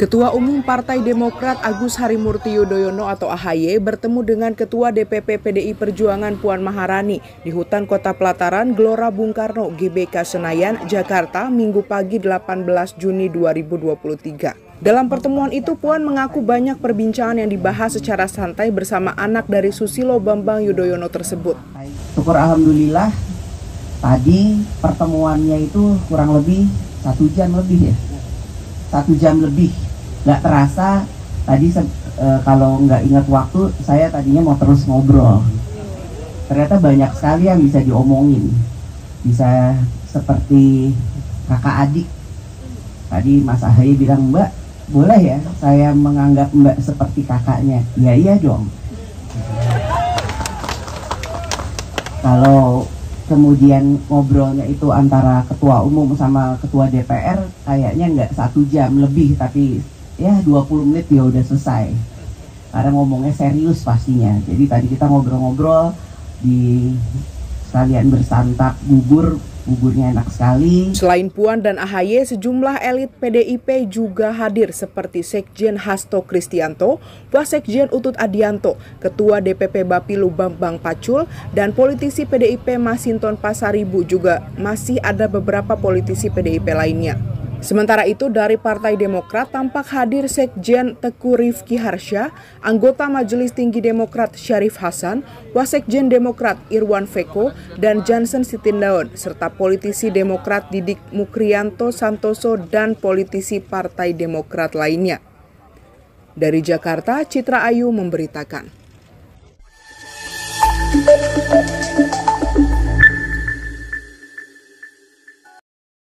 Ketua Umum Partai Demokrat Agus Harimurti Yudhoyono atau AHY bertemu dengan Ketua DPP PDI Perjuangan Puan Maharani di hutan Kota Pelataran Gelora Bung Karno GBK Senayan, Jakarta, Minggu pagi 18 Juni 2023. Dalam pertemuan itu, Puan mengaku banyak perbincangan yang dibahas secara santai bersama anak dari Susilo Bambang Yudhoyono tersebut. Syukur Alhamdulillah, tadi pertemuannya itu kurang lebih satu jam lebih ya. Satu jam lebih nggak terasa tadi e, kalau nggak ingat waktu saya tadinya mau terus ngobrol. Ternyata banyak sekali yang bisa diomongin. Bisa seperti kakak adik. Tadi Mas Ahaye bilang Mbak boleh ya saya menganggap Mbak seperti kakaknya? Ya iya dong. Kalau kemudian ngobrolnya itu antara ketua umum sama ketua DPR kayaknya nggak satu jam lebih tapi ya 20 menit ya udah selesai karena ngomongnya serius pastinya jadi tadi kita ngobrol-ngobrol di sekalian bersantap bubur buburnya enak sekali. Selain Puan dan AHY, sejumlah elit PDIP juga hadir seperti Sekjen Hasto Kristianto, Wasekjen Utut Adianto, Ketua DPP Bapilu Bambang Pacul, dan politisi PDIP Masinton Pasaribu juga masih ada beberapa politisi PDIP lainnya. Sementara itu dari Partai Demokrat tampak hadir Sekjen Teku Rifki Harsha, anggota Majelis Tinggi Demokrat Syarif Hasan, Wasekjen Demokrat Irwan Feko, dan Johnson Sitindaun, serta politisi Demokrat Didik Mukrianto Santoso dan politisi Partai Demokrat lainnya. Dari Jakarta, Citra Ayu memberitakan.